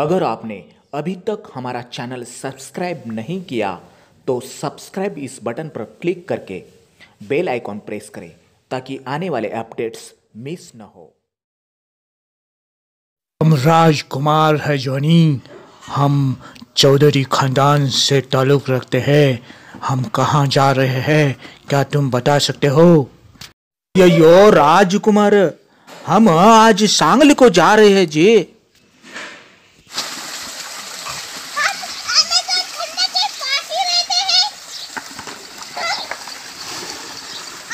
अगर आपने अभी तक हमारा चैनल सब्सक्राइब नहीं किया तो सब्सक्राइब इस बटन पर क्लिक करके बेल आइकॉन प्रेस करें, ताकि आने वाले अपडेट्स मिस न हो। हम राजकुमार है, जोनी। हम चौधरी खानदान से ताल्लुक रखते हैं। हम कहाँ जा रहे हैं, क्या तुम बता सकते हो? यो राजकुमार, हम आज सांगली को जा रहे हैं, जी हमें तो पुण्य के पास ही रहते हैं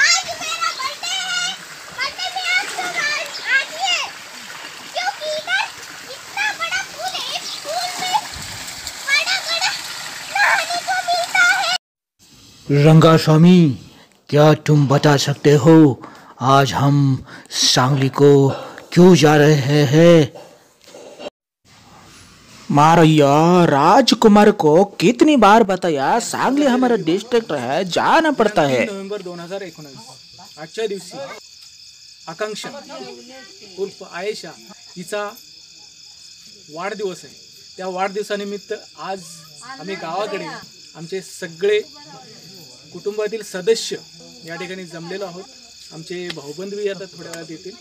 आज मेरा बर्थडे है बर्थडे में आप सब आज आइए क्योंकि इधर इतना बड़ा पूल है इस पूल में बड़ा बड़ा नहाने को मिलता है रंगा स्वामी क्या तुम बता सकते हो आज हम सांगली को क्यों जा रहे हैं? मारैया राजकुमार को कितनी बार बताया सांगली हमारा डिस्ट्रिक्ट है जाना पड़ता है। नोव्हेंबर दोन हज़ार एकोणावीस आजच्या दिवशी आकांक्षा उर्फ़ आयेशा हिचा वाढदिवस आहे. त्या वाढदिवसानिमित्त आज आम्ही गावाकडे आमचे सगळे कुटुंबातील सदस्य या ठिकाणी जमलेलो आहोत. आमचे भाऊबंधवी आता थोड्या वेळात येतील.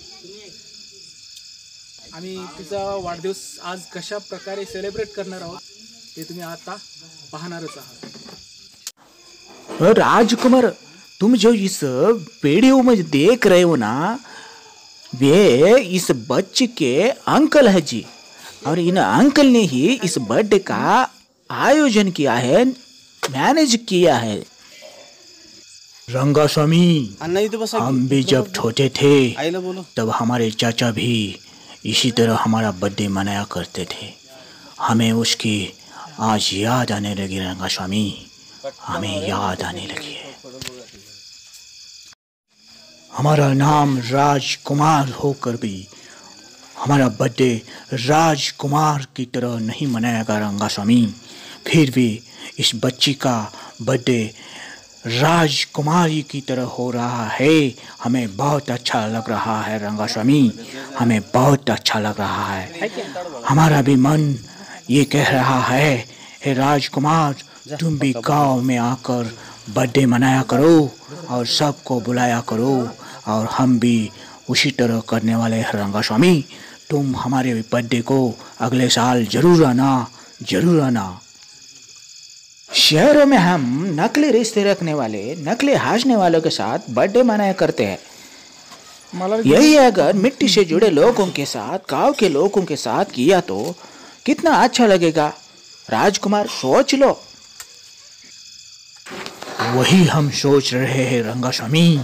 आम्ही तिचा वाढदिवस आज कशा प्रकारे सेलिब्रेट करणार आहोत ते तुम्ही आता पाहणारच आहात. राजकुमार तुम जो इस वीडियो में देख रहे हो ना वे इस बच्चे के अंकल है जी। और इन अंकल ने ही इस बर्थडे का आयोजन किया है मैनेज किया है। रंगा स्वामी हम भी जब छोटे थे तब हमारे चाचा भी इसी तरह हमारा बर्थडे मनाया करते थे। हमें उसकी आज याद आने लगी रंगा स्वामी हमें याद आने लगी है। हमारा नाम राजकुमार होकर भी हमारा बर्थडे राजकुमार की तरह नहीं मनाएगा रंगा स्वामी फिर भी इस बच्ची का बर्थडे राजकुमारी की तरह हो रहा है। हमें बहुत अच्छा लग रहा है रंगा स्वामी हमें बहुत अच्छा लग रहा है। हमारा भी मन ये कह रहा है, हे राजकुमार, तुम भी गाँव में आकर बर्थडे मनाया करो और सबको बुलाया करो और हम भी उसी तरह करने वाले हैं रंगा स्वामी तुम हमारे बर्थडे को अगले साल ज़रूर आना ज़रूर आना। शहरों में हम नकली रिश्ते रखने वाले नकली हाजने वालों के साथ बर्थडे मनाया करते हैं। यही अगर मिट्टी से जुड़े लोगों के साथ गाँव के लोगों के साथ किया तो कितना अच्छा लगेगा। राजकुमार सोच लो। वही हम सोच रहे हैं रंगा स्वामी।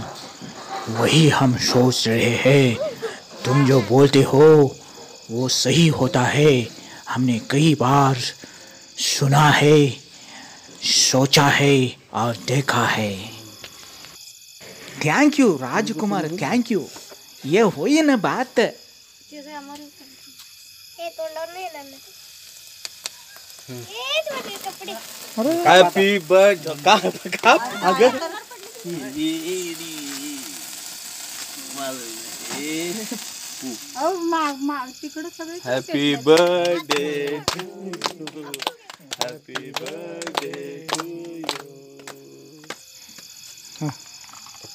वही हम सोच रहे हैं। तुम जो बोलते हो वो सही होता है। हमने कई बार सुना है। सोचा है और देखा है। Thank you Rajkumar thank you ये हुई ना बात। हे तोंडावर नाही येणार ना हेच माझे कपडे। हॅपी बर्थडे का का अगं हॅपी बर्थडे हॅपी बर्थडे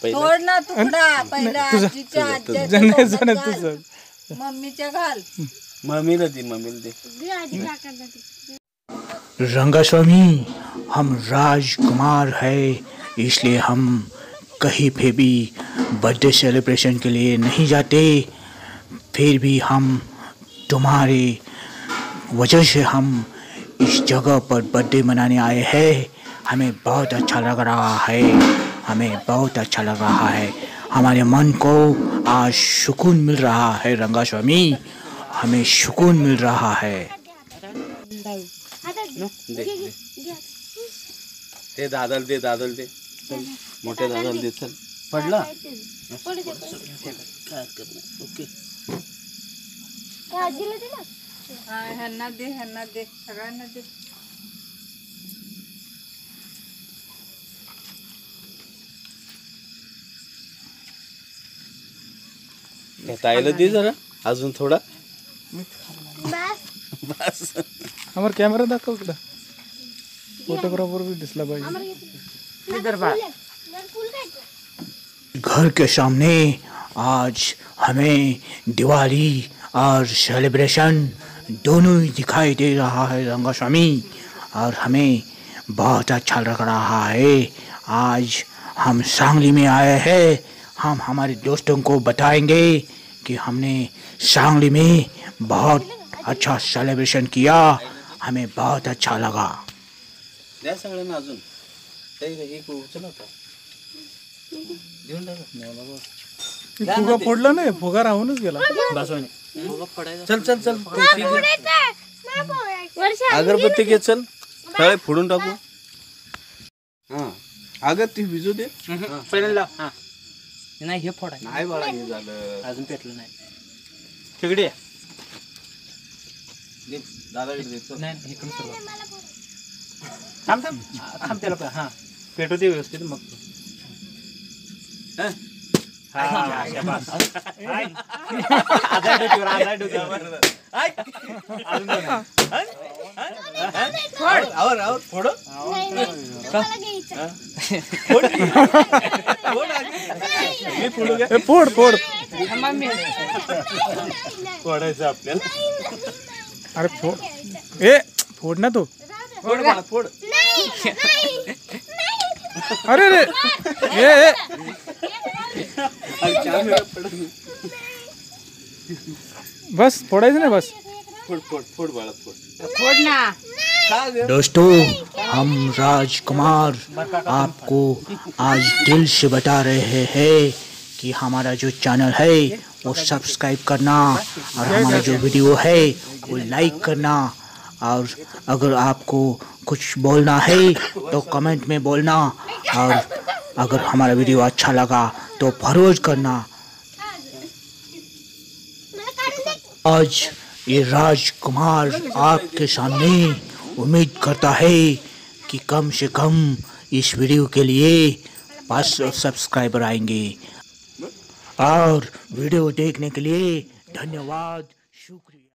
तोड ना तुकडा पहिला आजीच्या आज्याच्या जण तोंडात घाल. तुझं. मम्मीच्या घाल. मम्मीला दे मम्मीला दे. दे आधी काकांना दे. रंगास्वामी हम राजकुमार है इसलिए हम कहीं पे भी बर्थडे सेलिब्रेशन के लिए नहीं जाते। फिर भी हम तुम्हारे वजह से हम इस जगह पर बर्थडे मनाने आए हैं। हमें बहुत अच्छा लग रहा है। हमें बहुत अच्छा लग रहा है। हमारे मन को आज सुकून मिल रहा है रंगास्वामी हमें सुकून मिल रहा है। दे दे ते दादाला दे दादाला दे। मोठ्या दादाला दे चल। पडला ओके दे ना हा, ह्यांना दे ह्यांना दे सगळ्यांना दे। ताईला दे जरा अजून थोडा. बस. बस. आम्हाला कॅमेरा दाखव इकडं फोटोग्राफर बी दिसला पाहिजे घर के सामने आज हमें दिवाली और सेलिब्रेशन दोनों ही दिखाई दे रहा है रंगा स्वामी। और हमें बहुत अच्छा लग रहा है। आज हम सांगली में आए हैं। हम हमारे दोस्तों को बताएँगे कि हमने सांगली में बहुत अच्छा सेलिब्रेशन किया। हमें बहुत अच्छा लगा। द्या सगळ्यांना अजून एक उचला होता देऊन टाका फुगा फोडला नाही फुगा राहूनच गेला चल चल चल। अगरबत्ती घे चल सगळे फोडून टाकू। हा। अगं ती भिजू दे। पहिल्यांदा नाही हे फोड नाही बाळा हे झालं. अजून पेटलं नाही. तिकडे दे, दादाकडे दे नाही इकडून सुरुवात. थांब थांब. थांब त्याला पण, हा. पेटू दे व्यवस्थित मग. हं? हा, शाबास. हाय. आधा डोक्यावर, आधा डोक्यावर. हाय. अजून दोन आहे. आवर आवर. फोड? मला घ्यायचं. ए, फोड फोड फोडायचं आपल्याला अरे फोड ए फोड ना तो फोड फोड नाही नाही अरे रे ए. बस फोडायचं नाही बस. फोड फोड फोड बाळा फोड. फोड ना. दोस्तों हम राजकुमार आपको आज दिल से बता रहे हैं कि हमारा जो चैनल है, वो सब्सक्राइब करना और हमारा जो वीडियो है, वो लाइक करना। और अगर आपको कुछ बोलना है तो कमेंट में बोलना। और अगर हमारा वीडियो अच्छा लगा तो फरोज करना। आज ये राजकुमार आपके सामने उम्मीद करता है कि कम से कम इस वीडियो के लिए पाँच सौ सब्सक्राइबर आएँगे। और वीडियो देखने के लिए धन्यवाद।